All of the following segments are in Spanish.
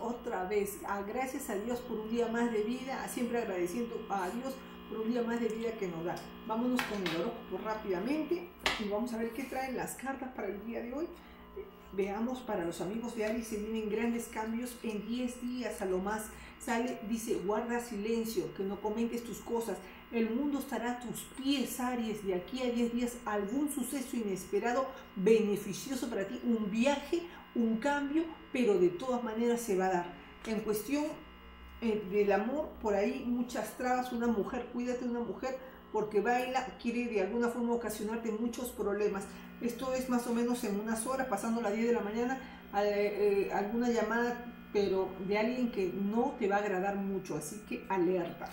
otra vez. A, gracias a Dios por un día más de vida, siempre agradeciendo a Dios por un día más de vida que nos da. Vámonos con el horóscopo rápidamente y vamos a ver qué traen las cartas para el día de hoy. Veamos para los amigos de Aries se vienen grandes cambios en 10 días a lo más. Sale, dice, guarda silencio, que no comentes tus cosas. El mundo estará a tus pies, Aries, de aquí a 10 días. Algún suceso inesperado, beneficioso para ti, un viaje, un cambio, pero de todas maneras se va a dar. En cuestión eh, del amor, por ahí muchas trabas, una mujer, cuídate una mujer porque baila, quiere de alguna forma ocasionarte muchos problemas. Esto es más o menos en unas horas, pasando las 10 de la mañana, eh, alguna llamada, pero de alguien que no te va a agradar mucho, así que alerta.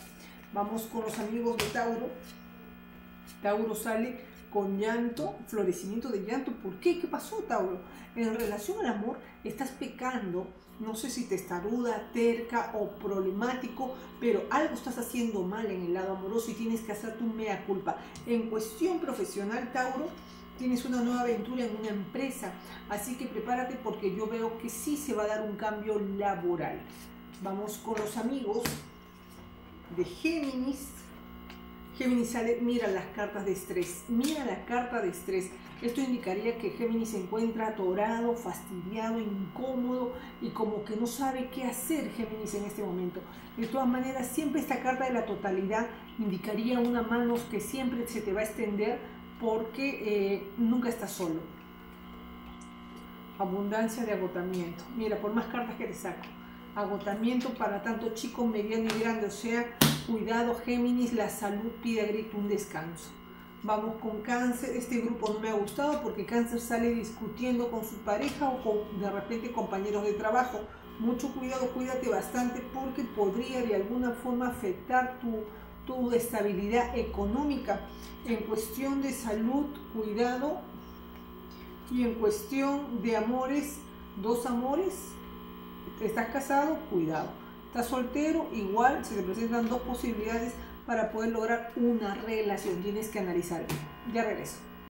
Vamos con los amigos de Tauro. Tauro sale con llanto, florecimiento de llanto. ¿Por qué? ¿Qué pasó, Tauro? En relación al amor, estás pecando. No sé si te testaruda, terca o problemático, pero algo estás haciendo mal en el lado amoroso y tienes que hacer tu mea culpa. En cuestión profesional, Tauro, tienes una nueva aventura en una empresa, así que prepárate porque yo veo que sí se va a dar un cambio laboral. Vamos con los amigos de Géminis. Géminis sale, mira las cartas de estrés, mira la carta de estrés. Esto indicaría que Géminis se encuentra atorado, fastidiado, incómodo y como que no sabe qué hacer Géminis en este momento. De todas maneras, siempre esta carta de la totalidad indicaría una mano que siempre se te va a extender porque eh, nunca estás solo. Abundancia de agotamiento. Mira, por más cartas que te saco. Agotamiento para tanto chico, mediano y grande. O sea, Cuidado Géminis, la salud pide a grito un descanso. Vamos con cáncer, este grupo no me ha gustado porque cáncer sale discutiendo con su pareja o con de repente compañeros de trabajo. Mucho cuidado, cuídate bastante porque podría de alguna forma afectar tu, tu estabilidad económica. En cuestión de salud, cuidado. Y en cuestión de amores, dos amores, estás casado, cuidado estás soltero, igual se te presentan dos posibilidades para poder lograr una relación. Tienes que analizar. Ya regreso.